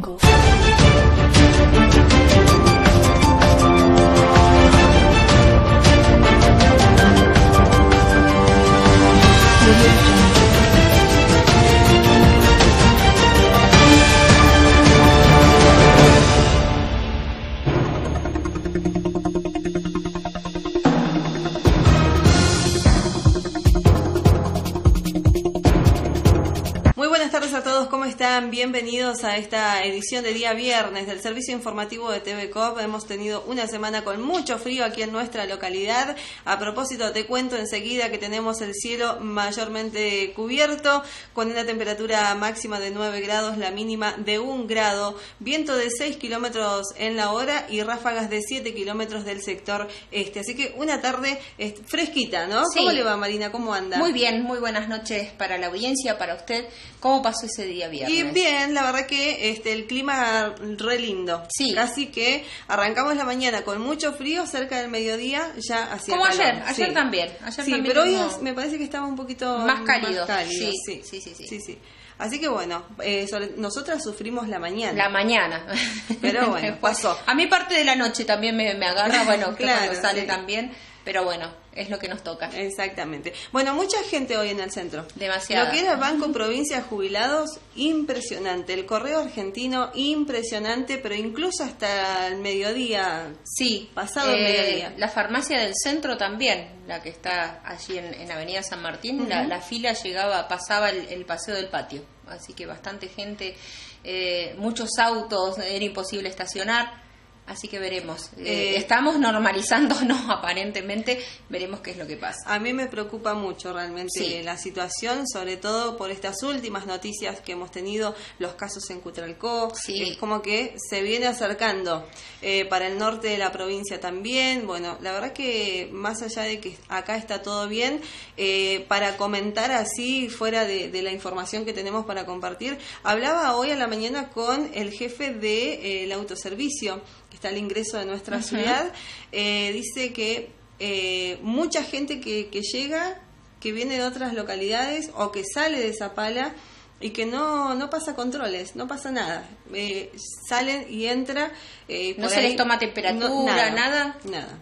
Go. Bienvenidos a esta edición de día viernes del servicio informativo de TV Cop. Hemos tenido una semana con mucho frío aquí en nuestra localidad. A propósito, te cuento enseguida que tenemos el cielo mayormente cubierto, con una temperatura máxima de 9 grados, la mínima de 1 grado, viento de 6 kilómetros en la hora y ráfagas de 7 kilómetros del sector este. Así que una tarde fresquita, ¿no? ¿Cómo le va, Marina? ¿Cómo anda? Muy bien, muy buenas noches para la audiencia, para usted. ¿Cómo pasó ese día viernes? bien, la verdad que este el clima re lindo. Sí. Así que arrancamos la mañana con mucho frío, cerca del mediodía ya hacia Como ayer, ayer también. Ayer sí, pero hoy me parece que estaba un poquito más cálido. sí. Sí. Sí, sí, sí, Así que bueno, eh, nosotras sufrimos la mañana. La mañana. Pero bueno, pasó. A mí parte de la noche también me, me agarra, bueno, claro, sale también pero bueno, es lo que nos toca. Exactamente. Bueno, mucha gente hoy en el centro. Demasiado. Lo que era el Banco Provincia Jubilados, impresionante. El correo argentino, impresionante, pero incluso hasta el mediodía. Sí. Pasado el eh, mediodía. La farmacia del centro también, la que está allí en, Avenida San Martín, la, fila llegaba, pasaba el, paseo del patio. Así que bastante gente, eh, muchos autos, era imposible estacionar Así que veremos. Eh, eh, estamos normalizándonos aparentemente, veremos qué es lo que pasa. A mí me preocupa mucho realmente la situación, sobre todo por estas últimas noticias que hemos tenido, los casos en Cutralcó. Es como que se viene acercando eh, para el norte de la provincia también. Bueno, la verdad que más allá de que acá está todo bien, para comentar así, fuera de, de, la información que tenemos para compartir, hablaba hoy a la mañana con el jefe del de, autoservicio está el ingreso de nuestra ciudad, eh, dice que eh, mucha gente que, que llega, que viene de otras localidades o que sale de Zapala y que no, no pasa controles, no pasa nada. Eh, salen y entra. no se les toma temperatura, nada. Nada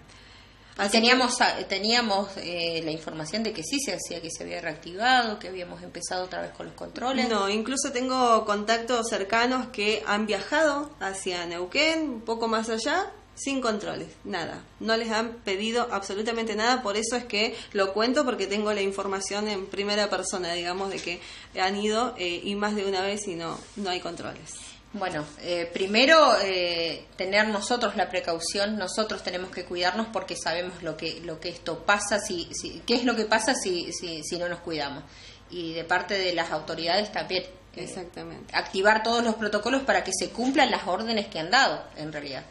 teníamos teníamos eh, la información de que sí se hacía, que se había reactivado, que habíamos empezado otra vez con los controles. No, incluso tengo contactos cercanos que han viajado hacia Neuquén, un poco más allá, sin controles, nada. No les han pedido absolutamente nada, por eso es que lo cuento porque tengo la información en primera persona, digamos, de que han ido eh, y más de una vez y no, no hay controles. Bueno, eh, primero eh, tener nosotros la precaución, nosotros tenemos que cuidarnos porque sabemos lo que lo que esto pasa, si, si qué es lo que pasa si, si, si no nos cuidamos. Y de parte de las autoridades también. Eh, Exactamente. Activar todos los protocolos para que se cumplan las órdenes que han dado, en realidad.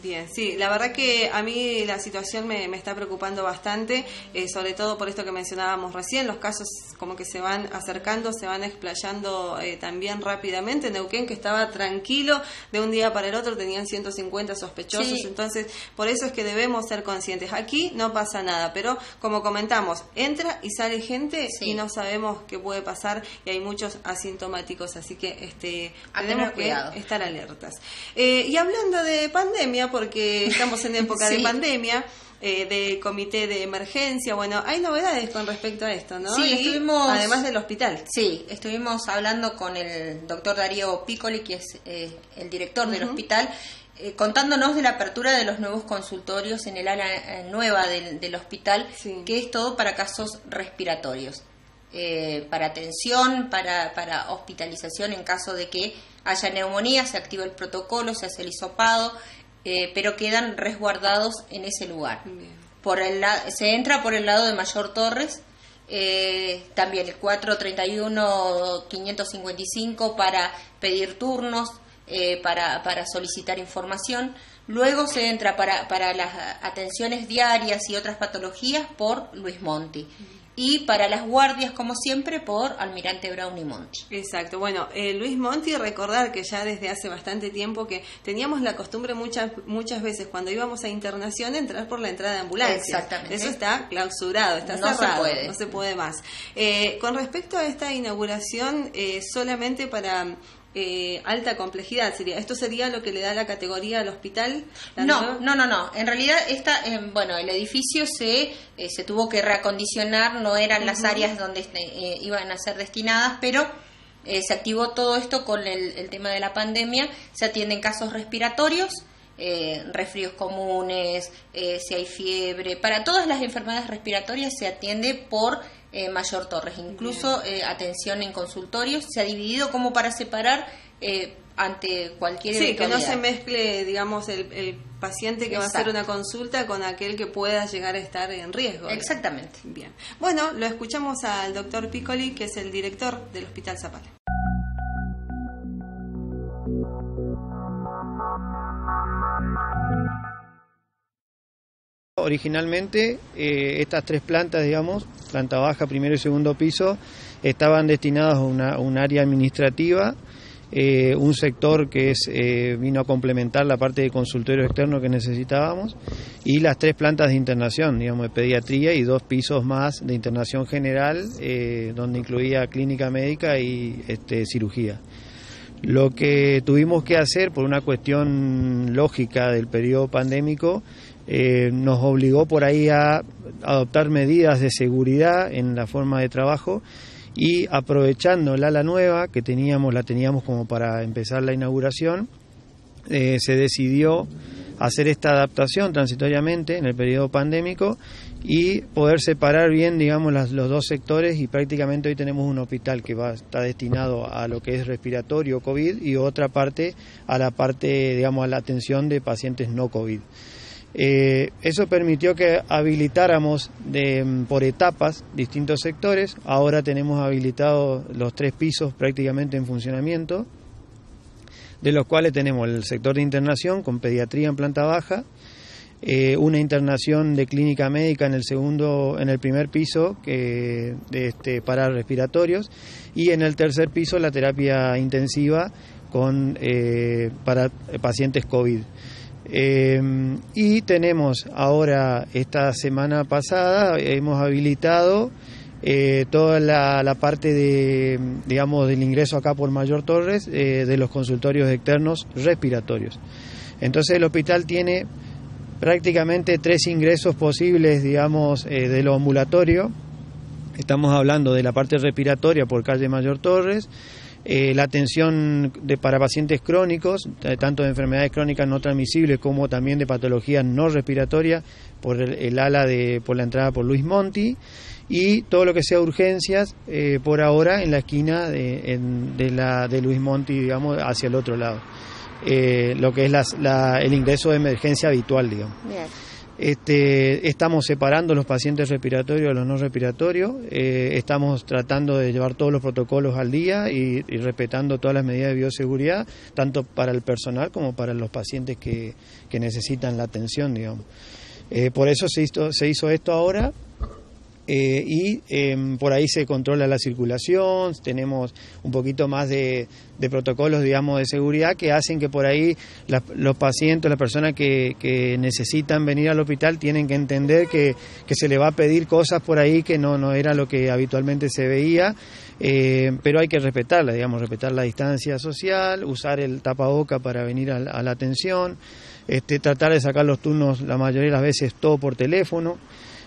Bien, sí, la verdad que a mí la situación me, me está preocupando bastante, eh, sobre todo por esto que mencionábamos recién, los casos como que se van acercando, se van explayando eh, también rápidamente. Neuquén, que estaba tranquilo de un día para el otro, tenían 150 sospechosos, entonces por eso es que debemos ser conscientes. Aquí no pasa nada, pero como comentamos, entra y sale gente y no sabemos qué puede pasar y hay muchos asintomáticos, así que este, tenemos que estar alertas. Eh, y hablando de pandemia, porque estamos en época de pandemia. Eh, de comité de emergencia. Bueno, hay novedades con respecto a esto, ¿no? Sí, estuvimos. Además del hospital. Sí, estuvimos hablando con el doctor Darío Piccoli, que es eh, el director del hospital, eh, contándonos de la apertura de los nuevos consultorios en el área nueva del, hospital, que es todo para casos respiratorios. para atención, para, para hospitalización en caso de que haya neumonía, se activa el protocolo, se hace el hisopado, eh, pero quedan resguardados en ese lugar. Por el se entra por el lado de Mayor Torres, eh, también el 431-555 para pedir turnos, eh, para, para solicitar información. Luego se entra para, para las atenciones diarias y otras patologías por Luis Monti y para las guardias, como siempre, por Almirante Brown y Monti. Exacto. Bueno, eh, Luis Monti, recordar que ya desde hace bastante tiempo que teníamos la costumbre muchas muchas veces cuando íbamos a internación entrar por la entrada de ambulancia. Exactamente. Eso está clausurado, está no cerrado, se puede. no se puede más. Eh, con respecto a esta inauguración, eh, solamente para eh, alta complejidad sería. Esto sería lo que le da la categoría al hospital no no no no. En realidad esta eh, bueno el edificio se eh, se tuvo que reacondicionar no eran las áreas donde este, iban a ser destinadas pero se activó todo esto con el, el, tema de la pandemia. Se atienden casos respiratorios resfríos comunes si hay fiebre para todas las enfermedades respiratorias se atiende por eh, Mayor Torres. Incluso eh, atención en consultorios se ha dividido como para separar eh, ante cualquier Sí, que no se mezcle, digamos, el, paciente que va a hacer una consulta con aquel que pueda llegar a estar en riesgo. Exactamente. Bien. Bueno, lo escuchamos al doctor Piccoli, que es el director del Hospital Zapala. Originalmente eh, estas tres plantas, digamos, planta baja, primero y segundo piso, estaban destinadas a un área administrativa, eh, un sector que es, eh, vino a complementar la parte de consultorio externo que necesitábamos, y las tres plantas de internación, digamos, de pediatría y dos pisos más de internación general, donde incluía clínica médica y este, cirugía. Lo que tuvimos que hacer por una cuestión lógica del periodo pandémico eh, nos obligó por ahí a adoptar medidas de seguridad en la forma de trabajo y aprovechando la ala nueva que teníamos, la teníamos como para empezar la inauguración, eh, se decidió hacer esta adaptación transitoriamente en el periodo pandémico y poder separar bien, digamos, los dos sectores y prácticamente hoy tenemos un hospital que va está destinado a lo que es respiratorio COVID y otra parte a la parte, digamos, a la atención de pacientes no COVID. Eh, eso permitió que habilitáramos mm, por etapas distintos sectores. Ahora tenemos habilitados los tres pisos prácticamente en funcionamiento, de los cuales tenemos el sector de internación con pediatría en planta baja, eh, una internación de clínica médica en el segundo, en el primer piso que, de este, para respiratorios y en el tercer piso la terapia intensiva con, eh, para pacientes COVID. Em, y tenemos ahora, esta semana pasada, hemos habilitado eh, toda la, parte de, digamos, del ingreso acá por Mayor Torres eh, de los consultorios externos respiratorios. Entonces el hospital tiene prácticamente tres ingresos posibles, digamos, eh, de lo ambulatorio. Estamos hablando de la parte respiratoria por calle Mayor Torres, eh, la atención de, para pacientes crónicos, eh, tanto de enfermedades crónicas no transmisibles como también de patologías no respiratorias por el, ala de por la entrada por Luis Monti y todo lo que sea urgencias eh, por ahora en la esquina de, la de Luis Monti digamos hacia el otro lado. Lo que es el ingreso de emergencia habitual digamos este, estamos separando los pacientes respiratorios de los no respiratorios, eh, estamos tratando de llevar todos los protocolos al día y, respetando todas las medidas de bioseguridad, tanto para el personal como para los pacientes que, necesitan la atención, digamos. Eh, por eso se se hizo esto ahora eh, y em, por ahí se controla la circulación, tenemos un poquito más de, protocolos, digamos, de seguridad que hacen que por ahí los pacientes, las personas que, necesitan venir al hospital tienen que entender que, se le va a pedir cosas por ahí que no, no era lo que habitualmente se veía, eh, pero hay que respetarla, digamos, respetar la distancia social, usar el tapaboca para venir a, la atención, este, tratar de sacar los turnos la mayoría de las veces todo por teléfono.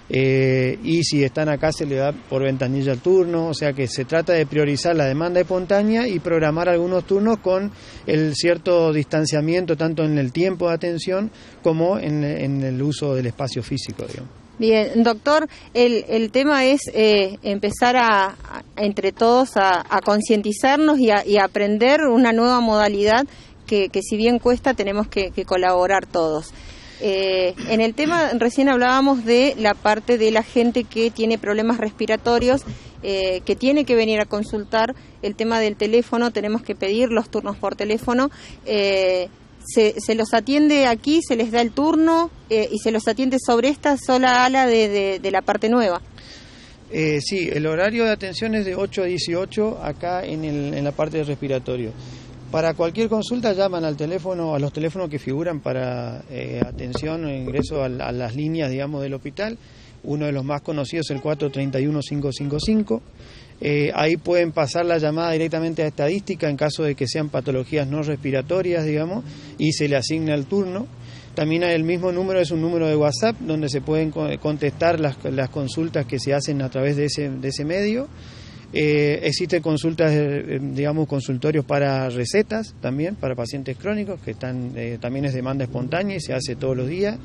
Eh, y si están acá se le da por ventanilla el turno, o sea que se trata de priorizar la demanda espontánea y programar algunos turnos con el cierto distanciamiento tanto en el tiempo de atención como en, el uso del espacio físico. Bien, doctor, el, el tema es eh, empezar a, entre todos a, concientizarnos y a, aprender una nueva modalidad que, si bien cuesta tenemos que colaborar todos. Eh, en el tema, recién hablábamos de la parte de la gente que tiene problemas respiratorios, eh, que tiene que venir a consultar el tema del teléfono, tenemos que pedir los turnos por teléfono. Eh, se, los atiende aquí, se les da el turno y se los atiende sobre esta sola ala de, la parte nueva. sí, el horario de atención es de 8 a 18 acá en, en la parte de respiratorio. Para cualquier consulta llaman al teléfono, a los teléfonos que figuran para eh, atención o ingreso a, las líneas, digamos, del hospital. Uno de los más conocidos es el 431-555. Eh, ahí pueden pasar la llamada directamente a estadística en caso de que sean patologías no respiratorias, digamos, y se le asigna el turno. También el mismo número, es un número de WhatsApp donde se pueden contestar las, las consultas que se hacen a través de ese, de ese medio. Eh, existen consultas, eh, digamos, consultorios para recetas también, para pacientes crónicos, que están, eh, también es demanda espontánea y se hace todos los días.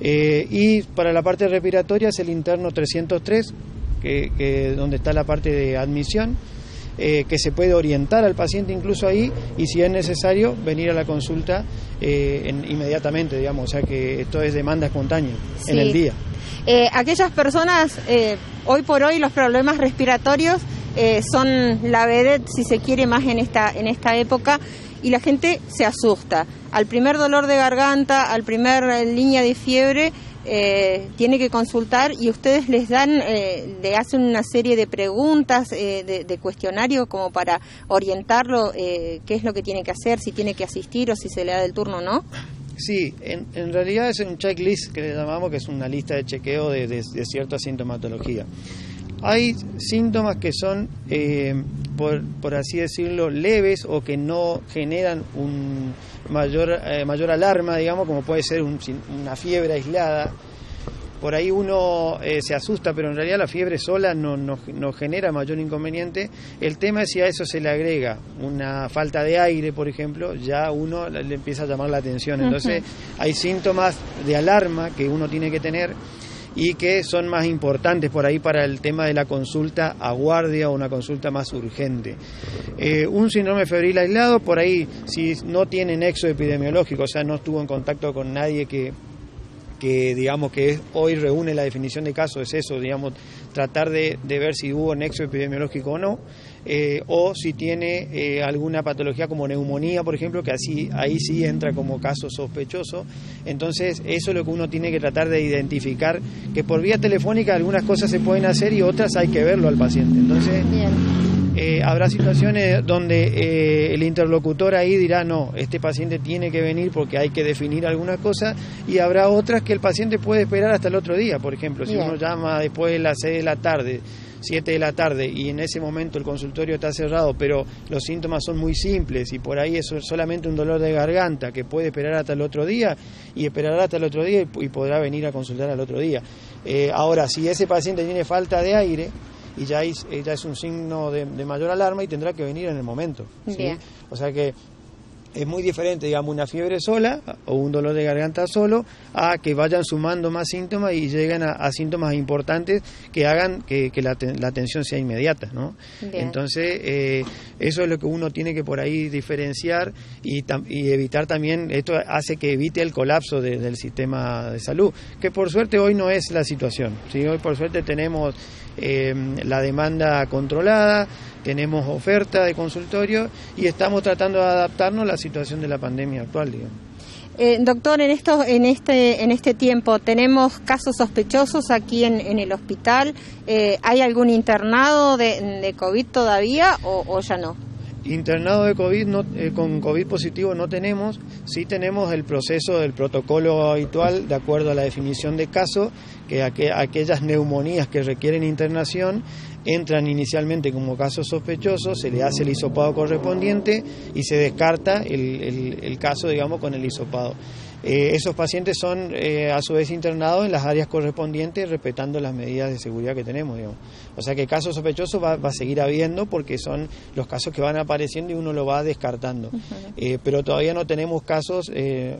y para la parte respiratoria es el interno 303, que, donde está la parte de admisión, que se puede orientar al paciente incluso ahí y si es necesario venir a la consulta inmediatamente, digamos, o sea que esto es demanda espontánea en el día. aquellas personas Hoy por hoy los problemas respiratorios eh, son la vedette, si se quiere, más en esta, en esta época y la gente se asusta. Al primer dolor de garganta, al primer eh, línea de fiebre, eh, tiene que consultar y ustedes les dan, le hacen una serie de preguntas, de, de, cuestionario como para orientarlo qué es lo que tiene que hacer, si tiene que asistir o si se le da el turno o no. Sí, en, realidad es un checklist que le llamamos, que es una lista de chequeo de, de, cierta sintomatología. Hay síntomas que son, eh, por, por, así decirlo, leves o que no generan un mayor, eh, mayor alarma, digamos, como puede ser una fiebre aislada, por ahí uno eh, se asusta, pero en realidad la fiebre sola no, no, genera mayor inconveniente. El tema es si a eso se le agrega una falta de aire, por ejemplo, ya uno le empieza a llamar la atención. Entonces hay síntomas de alarma que uno tiene que tener y que son más importantes por ahí para el tema de la consulta a guardia o una consulta más urgente. Eh, un síndrome febril aislado, por ahí, si no tiene nexo epidemiológico, o sea, no estuvo en contacto con nadie que que digamos que hoy reúne la definición de caso es eso, digamos, tratar de, ver si hubo nexo epidemiológico o no, eh, o si tiene eh, alguna patología como neumonía, por ejemplo, que así ahí sí entra como caso sospechoso. Entonces, eso es lo que uno tiene que tratar de identificar, que por vía telefónica algunas cosas se pueden hacer y otras hay que verlo al paciente. Entonces, eh, habrá situaciones donde eh, el interlocutor ahí dirá, no, este paciente tiene que venir porque hay que definir alguna cosa, y habrá otras que el paciente puede esperar hasta el otro día. Por ejemplo, si uno llama después de las 6 de la tarde, 7 de la tarde, y en ese momento el consultorio está cerrado, pero los síntomas son muy simples y por ahí es solamente un dolor de garganta que puede esperar hasta el otro día, y esperará hasta el otro día y, podrá venir a consultar al otro día. Eh, ahora, si ese paciente tiene falta de aire, y ya es, ya es un signo de, mayor alarma y tendrá que venir en el momento. O sea que es muy diferente, digamos, una fiebre sola o un dolor de garganta solo a que vayan sumando más síntomas y lleguen a, síntomas importantes que hagan que, la, atención sea inmediata, ¿no? Entonces, eh, eso es lo que uno tiene que por ahí diferenciar y, evitar también, esto hace que evite el colapso del sistema de salud, que por suerte hoy no es la situación, ¿sí? Hoy por suerte tenemos eh, la demanda controlada, tenemos oferta de consultorio y estamos tratando de adaptarnos a la situación de la pandemia actual, eh, doctor, en, esto, en, este, en este tiempo, ¿tenemos casos sospechosos aquí en, el hospital? Eh, ¿Hay algún internado de, COVID todavía o ya no? Internado de COVID no, eh, con COVID positivo no tenemos, sí tenemos el proceso del protocolo habitual de acuerdo a la definición de caso, que aquellas neumonías que requieren internación entran inicialmente como casos sospechosos, se le hace el hisopado correspondiente y se descarta el, caso, digamos, con el hisopado. Eh, esos pacientes son eh, a su vez internados en las áreas correspondientes respetando las medidas de seguridad que tenemos. O sea que casos sospechosos va, a seguir habiendo porque son los casos que van apareciendo y uno lo va descartando. Eh, pero todavía no tenemos casos,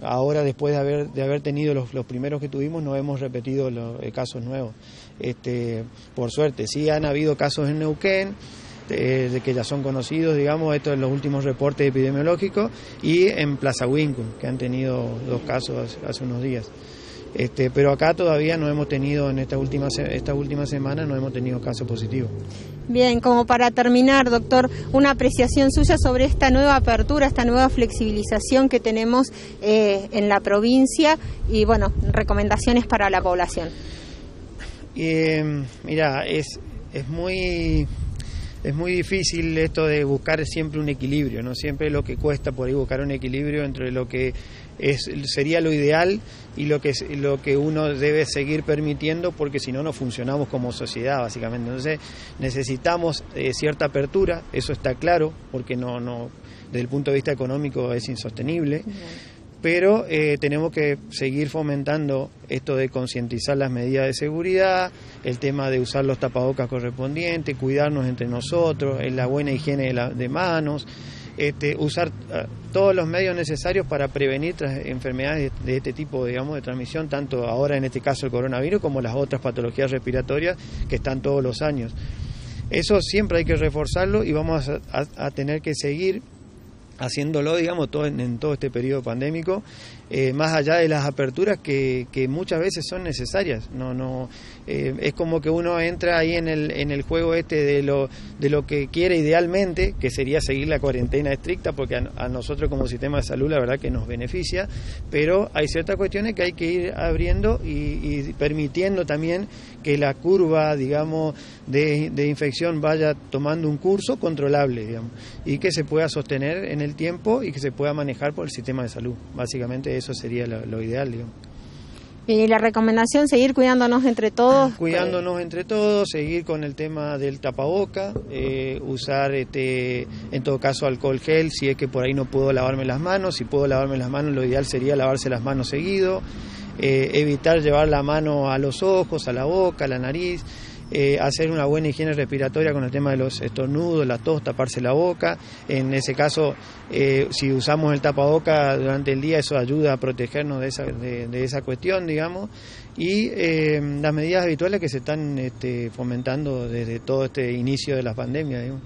ahora después de haber, de haber tenido los, los primeros que tuvimos, no hemos repetido los casos nuevos. Este, por suerte, sí han habido casos en Neuquén que ya son conocidos, digamos, estos en los últimos reportes epidemiológicos, y en Plaza Wincum, que han tenido dos casos hace, unos días. Este, pero acá todavía no hemos tenido, en esta última, esta última semana, no hemos tenido caso positivo. Bien, como para terminar, doctor, una apreciación suya sobre esta nueva apertura, esta nueva flexibilización que tenemos eh, en la provincia y, bueno, recomendaciones para la población. Eh, mira, es, es muy es muy difícil esto de buscar siempre un equilibrio, ¿no? Siempre lo que cuesta por ahí buscar un equilibrio entre lo que es, sería lo ideal y lo que, lo que uno debe seguir permitiendo porque si no, no funcionamos como sociedad, básicamente. Entonces necesitamos eh, cierta apertura, eso está claro, porque no, no, desde el punto de vista económico es insostenible pero eh, tenemos que seguir fomentando esto de concientizar las medidas de seguridad, el tema de usar los tapabocas correspondientes, cuidarnos entre nosotros, la buena higiene de, manos, este, usar ah, todos los medios necesarios para prevenir enfermedades de, este tipo digamos, de transmisión, tanto ahora en este caso el coronavirus como las otras patologías respiratorias que están todos los años. Eso siempre hay que reforzarlo y vamos a tener que seguir haciéndolo, digamos, todo en, todo este periodo pandémico, eh, más allá de las aperturas que, que, muchas veces son necesarias. No, no, eh, es como que uno entra ahí en el, en el juego este de lo, de lo que quiere idealmente, que sería seguir la cuarentena estricta, porque a, nosotros como sistema de salud la verdad que nos beneficia, pero hay ciertas cuestiones que hay que ir abriendo y, y permitiendo también que la curva, digamos, de, de, infección vaya tomando un curso controlable, digamos, y que se pueda sostener en el tiempo y que se pueda manejar por el sistema de salud. Básicamente eso sería lo, ideal, digamos. Y la recomendación, seguir cuidándonos entre todos. Cuidándonos entre todos, seguir con el tema del tapaboca, eh, usar este, en todo caso alcohol gel, si es que por ahí no puedo lavarme las manos, si puedo lavarme las manos, lo ideal sería lavarse las manos seguido. Eh, evitar llevar la mano a los ojos, a la boca, a la nariz, eh, hacer una buena higiene respiratoria con el tema de los estornudos, la tos, taparse la boca. En ese caso, eh, si usamos el tapaboca durante el día, eso ayuda a protegernos de esa, de, esa cuestión, digamos. Y las medidas habituales que se están este, fomentando desde todo este inicio de la pandemia, digamos.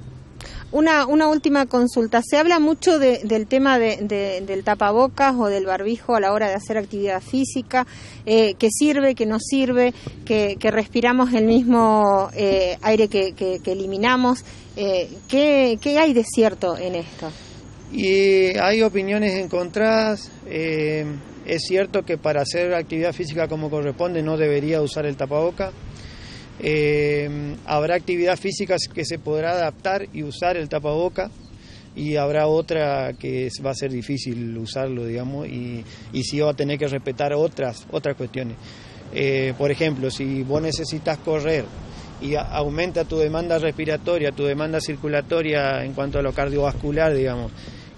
Una, una última consulta. Se habla mucho del tema del tapabocas o del barbijo a la hora de hacer actividad física, eh, que sirve, que no sirve, que, respiramos el mismo eh, aire que, eliminamos. Eh, ¿qué, hay de cierto en esto? Y hay opiniones encontradas. es cierto que para hacer actividad física como corresponde no debería usar el tapaboca eh, habrá actividad física que se podrá adaptar y usar el tapaboca y habrá otra que va a ser difícil usarlo, digamos, y, y sí va a tener que respetar otras, otras cuestiones. Eh, por ejemplo, si vos necesitas correr y aumenta tu demanda respiratoria, tu demanda circulatoria en cuanto a lo cardiovascular, digamos,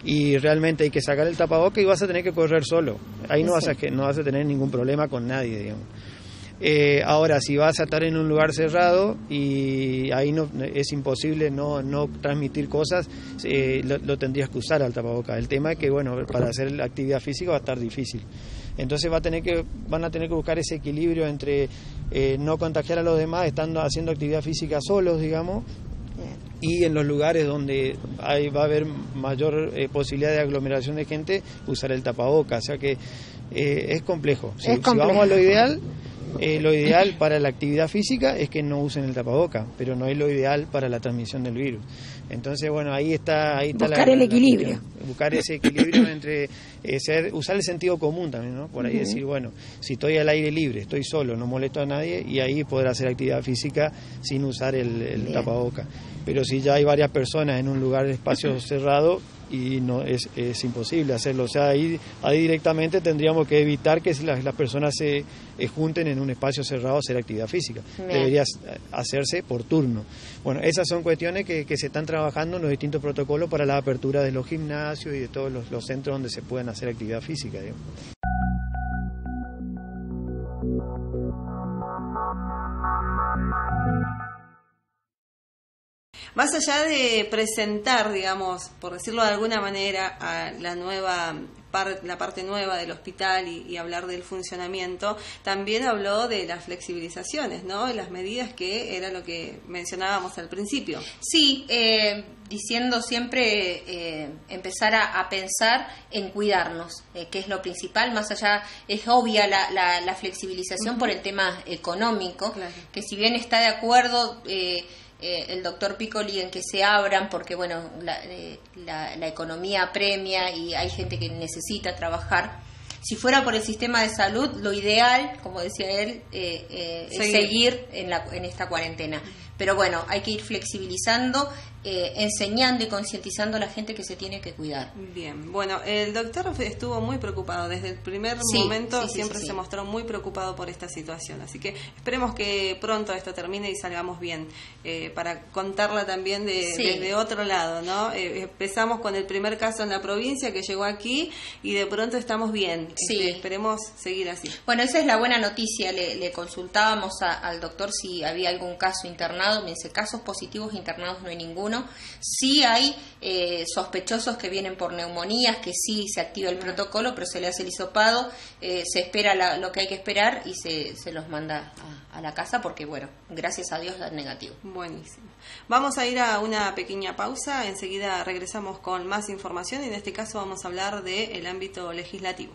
y realmente hay que sacar el tapaboca y vas a tener que correr solo. Ahí no vas a, no vas a tener ningún problema con nadie, digamos. Eh, ahora, si vas a estar en un lugar cerrado y ahí no es imposible no, no transmitir cosas, eh, lo, tendrías que usar al tapaboca. El tema es que, bueno, para hacer la actividad física va a estar difícil. Entonces va a tener que, van a tener que buscar ese equilibrio entre eh, no contagiar a los demás estando haciendo actividad física solos, digamos, y en los lugares donde hay, va a haber mayor posibilidad de aglomeración de gente, usar el tapaboca. O sea que es complejo. Si, si vamos a lo ideal, eh, lo ideal para la actividad física es que no usen el tapaboca, pero no es lo ideal para la transmisión del virus. Entonces, bueno, ahí está, ahí está buscar el equilibrio, buscar ese equilibrio entre eh, ser, usar el sentido común también, ¿no? Por ahí decir, bueno, si estoy al aire libre, estoy solo, no molesto a nadie y ahí poder hacer actividad física sin usar el, el tapaboca. Pero si ya hay varias personas en un lugar de espacio cerrado, y no es, es imposible hacerlo. O sea, ahí, ahí directamente tendríamos que evitar que las, las personas se eh, junten en un espacio cerrado a hacer actividad física. Debería hacerse por turno. Bueno, esas son cuestiones que, que, se están trabajando en los distintos protocolos para la apertura de los gimnasios y de todos los, los centros donde se puedan hacer actividad física. Más allá de presentar, digamos, por decirlo de alguna manera, a la nueva la parte nueva del hospital y, hablar del funcionamiento, también habló de las flexibilizaciones, ¿no? De las medidas que era lo que mencionábamos al principio. Sí, eh, diciendo siempre eh, empezar a, pensar en cuidarnos, eh, que es lo principal, más allá es obvia la, la, flexibilización por el tema económico, que si bien está de acuerdo... Eh, el doctor Piccoli en que se abran, porque bueno, eh, la, la, economía premia y hay gente que necesita trabajar. Si fuera por el sistema de salud, lo ideal, como decía él, eh, es seguir en, la, en esta cuarentena. Pero bueno, hay que ir flexibilizando eh, enseñando y concientizando a la gente que se tiene que cuidar. Bien, bueno, el doctor estuvo muy preocupado desde el primer momento, siempre se mostró muy preocupado por esta situación, así que esperemos que pronto esto termine y salgamos bien, eh, para contarla también de, otro lado, ¿no? Eh, empezamos con el primer caso en la provincia que llegó aquí y de pronto estamos bien, este, esperemos seguir así. Bueno, esa es la buena noticia, le, consultábamos al doctor si había algún caso internado, me dice, casos positivos internados no hay ninguno, Sí hay eh, sospechosos que vienen por neumonías, que sí se activa el protocolo, pero se le hace el hisopado, eh, se espera lo que hay que esperar y se, los manda a, la casa porque, bueno, gracias a Dios da negativo. Buenísimo. Vamos a ir a una pequeña pausa, enseguida regresamos con más información y en este caso vamos a hablar del ámbito legislativo.